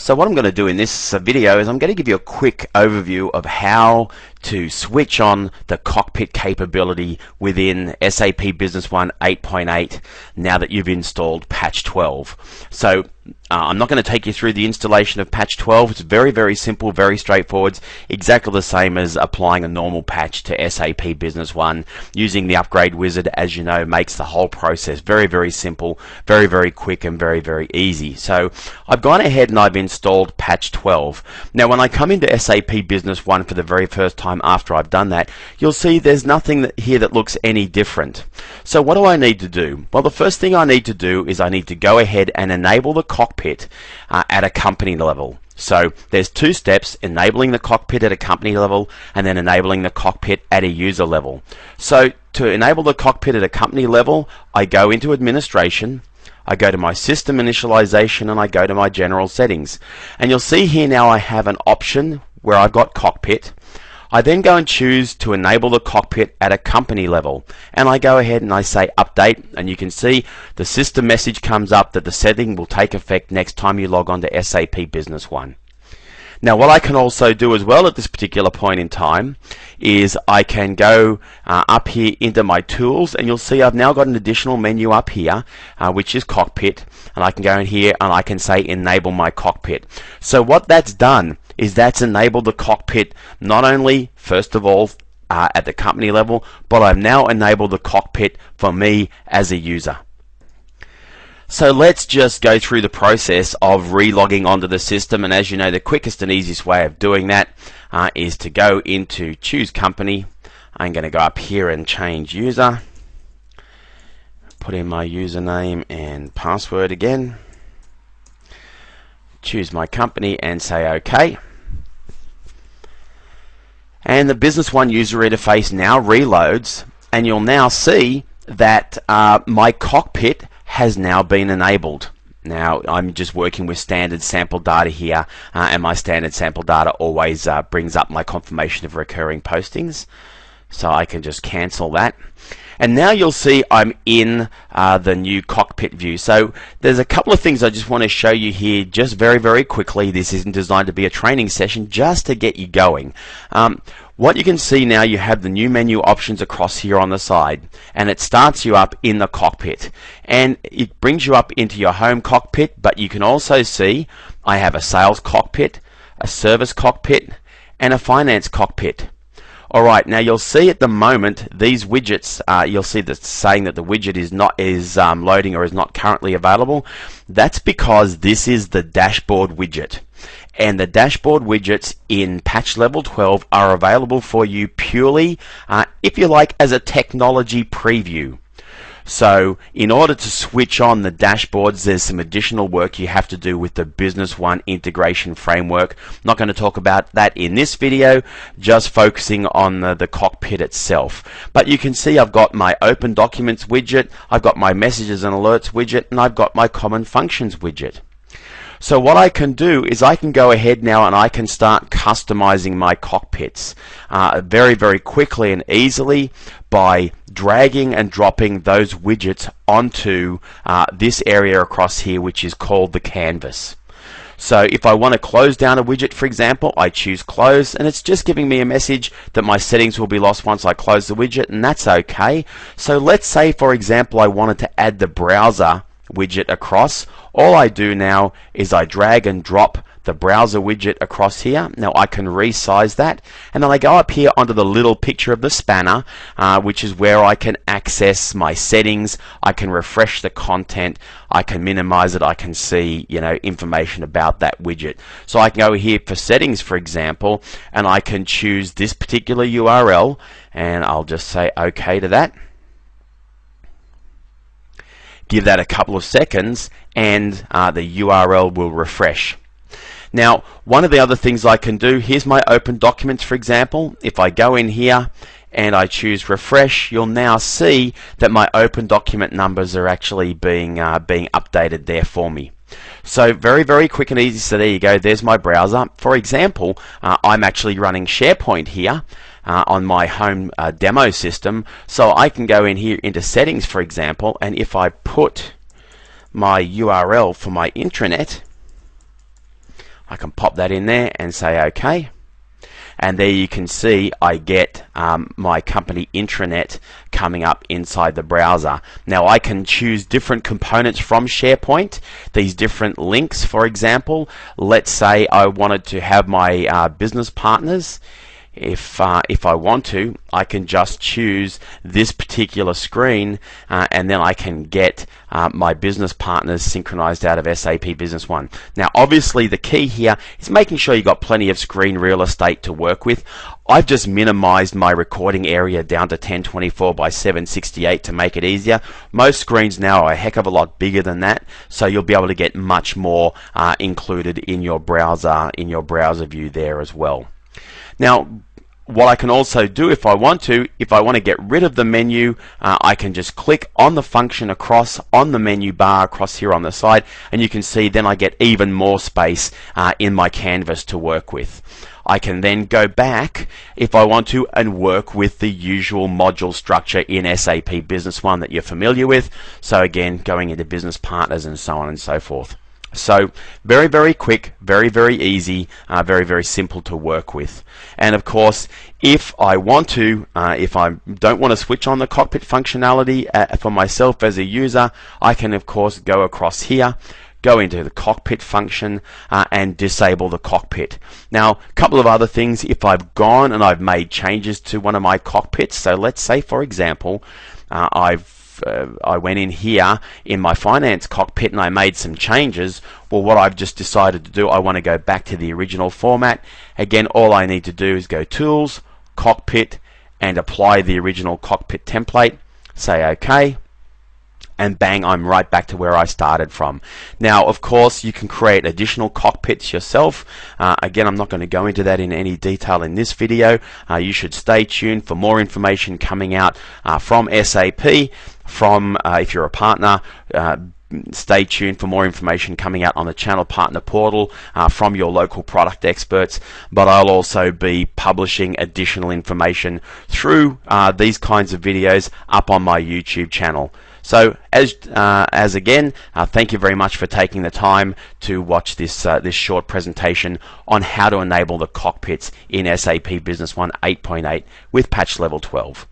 So what I'm going to do in this video is I'm going to give you a quick overview of how to switch on the cockpit capability within SAP Business One 8.8 now that you've installed patch 12. So uh, I'm not going to take you through the installation of patch 12. It's very, very simple, very straightforward. It's exactly the same as applying a normal patch to SAP Business One. Using the upgrade wizard, as you know, makes the whole process very, very simple, very, very quick, and very, very easy. So I've gone ahead and I've installed patch 12. Now, when I come into SAP Business One for the very first time, time after I've done that, you'll see there's nothing here that looks any different. So what do I need to do? Well, the first thing I need to do is I need to go ahead and enable the cockpit uh, at a company level. So there's two steps, enabling the cockpit at a company level and then enabling the cockpit at a user level. So to enable the cockpit at a company level, I go into administration, I go to my system initialization and I go to my general settings. And you'll see here now I have an option where I've got cockpit I then go and choose to enable the cockpit at a company level and I go ahead and I say update and you can see the system message comes up that the setting will take effect next time you log on to SAP Business One. Now what I can also do as well at this particular point in time is I can go uh, up here into my tools and you'll see I've now got an additional menu up here uh, which is cockpit and I can go in here and I can say enable my cockpit. So what that's done is that's enabled the cockpit not only, first of all, uh, at the company level, but I've now enabled the cockpit for me as a user. So let's just go through the process of relogging onto the system. And as you know, the quickest and easiest way of doing that uh, is to go into choose company. I'm going to go up here and change user. Put in my username and password again. Choose my company and say OK and the Business One user interface now reloads and you'll now see that uh, my cockpit has now been enabled. Now I'm just working with standard sample data here uh, and my standard sample data always uh, brings up my confirmation of recurring postings so I can just cancel that and now you'll see I'm in uh, the new cockpit view. So there's a couple of things I just want to show you here just very, very quickly. This isn't designed to be a training session, just to get you going. Um, what you can see now, you have the new menu options across here on the side, and it starts you up in the cockpit. And it brings you up into your home cockpit, but you can also see I have a sales cockpit, a service cockpit, and a finance cockpit. Alright, now you'll see at the moment these widgets, uh, you'll see that saying that the widget is not is um, loading or is not currently available. That's because this is the dashboard widget. And the dashboard widgets in patch level 12 are available for you purely, uh, if you like, as a technology preview. So in order to switch on the dashboards, there's some additional work you have to do with the Business One integration framework. I'm not going to talk about that in this video, just focusing on the, the cockpit itself. But you can see I've got my Open Documents widget, I've got my Messages and Alerts widget, and I've got my Common Functions widget. So what I can do is I can go ahead now and I can start customizing my cockpits uh, very, very quickly and easily by dragging and dropping those widgets onto uh, this area across here which is called the canvas. So if I want to close down a widget, for example, I choose close and it's just giving me a message that my settings will be lost once I close the widget and that's okay. So let's say, for example, I wanted to add the browser widget across. All I do now is I drag and drop the browser widget across here. Now I can resize that. And then I go up here onto the little picture of the spanner uh, which is where I can access my settings. I can refresh the content. I can minimize it. I can see you know information about that widget. So I can go here for settings for example and I can choose this particular URL and I'll just say OK to that give that a couple of seconds and uh, the URL will refresh. Now, one of the other things I can do, here's my open documents for example. If I go in here and I choose refresh, you'll now see that my open document numbers are actually being, uh, being updated there for me. So very, very quick and easy. So there you go. There's my browser. For example, uh, I'm actually running SharePoint here uh, on my home uh, demo system. So I can go in here into settings, for example, and if I put my URL for my intranet, I can pop that in there and say OK and there you can see I get um, my company intranet coming up inside the browser. Now I can choose different components from SharePoint, these different links for example. Let's say I wanted to have my uh, business partners if uh, if I want to, I can just choose this particular screen, uh, and then I can get uh, my business partners synchronized out of SAP Business One. Now, obviously, the key here is making sure you've got plenty of screen real estate to work with. I've just minimized my recording area down to 1024 by 768 to make it easier. Most screens now are a heck of a lot bigger than that, so you'll be able to get much more uh, included in your browser in your browser view there as well. Now, what I can also do if I want to, if I want to get rid of the menu, uh, I can just click on the function across on the menu bar across here on the side, and you can see then I get even more space uh, in my canvas to work with. I can then go back if I want to and work with the usual module structure in SAP Business One that you're familiar with. So again, going into business partners and so on and so forth. So very, very quick, very, very easy, uh, very, very simple to work with. And of course, if I want to, uh, if I don't want to switch on the cockpit functionality uh, for myself as a user, I can of course go across here go into the cockpit function uh, and disable the cockpit. Now, a couple of other things, if I've gone and I've made changes to one of my cockpits, so let's say for example, uh, I've uh, I went in here in my finance cockpit and I made some changes, well, what I've just decided to do, I want to go back to the original format. Again, all I need to do is go Tools, Cockpit, and apply the original cockpit template. Say OK and bang, I'm right back to where I started from. Now, of course, you can create additional cockpits yourself. Uh, again, I'm not going to go into that in any detail in this video. Uh, you should stay tuned for more information coming out uh, from SAP. From uh, if you're a partner, uh, stay tuned for more information coming out on the channel partner portal uh, from your local product experts but I'll also be publishing additional information through uh, these kinds of videos up on my YouTube channel so as uh, as again, uh, thank you very much for taking the time to watch this uh, this short presentation on how to enable the cockpits in SAP Business One 8.8 with patch level 12.